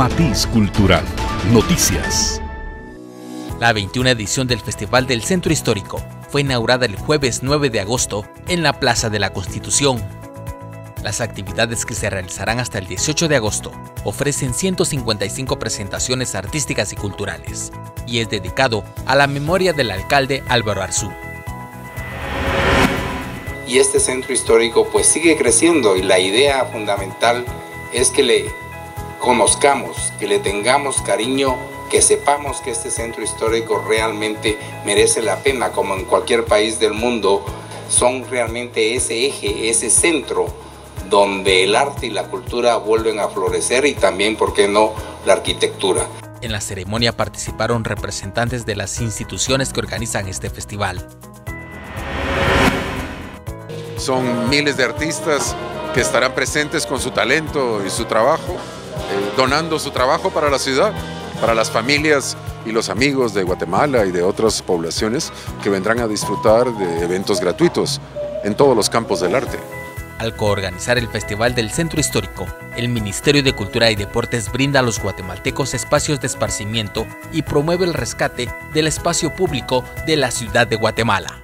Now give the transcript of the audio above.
Matiz Cultural. Noticias. La 21 edición del Festival del Centro Histórico fue inaugurada el jueves 9 de agosto en la Plaza de la Constitución. Las actividades que se realizarán hasta el 18 de agosto ofrecen 155 presentaciones artísticas y culturales y es dedicado a la memoria del alcalde Álvaro Arzú. Y este centro histórico pues sigue creciendo y la idea fundamental es que le conozcamos, que le tengamos cariño que sepamos que este centro histórico realmente merece la pena, como en cualquier país del mundo, son realmente ese eje, ese centro donde el arte y la cultura vuelven a florecer y también, ¿por qué no?, la arquitectura. En la ceremonia participaron representantes de las instituciones que organizan este festival. Son miles de artistas que estarán presentes con su talento y su trabajo, donando su trabajo para la ciudad para las familias y los amigos de Guatemala y de otras poblaciones que vendrán a disfrutar de eventos gratuitos en todos los campos del arte. Al coorganizar el Festival del Centro Histórico, el Ministerio de Cultura y Deportes brinda a los guatemaltecos espacios de esparcimiento y promueve el rescate del espacio público de la ciudad de Guatemala.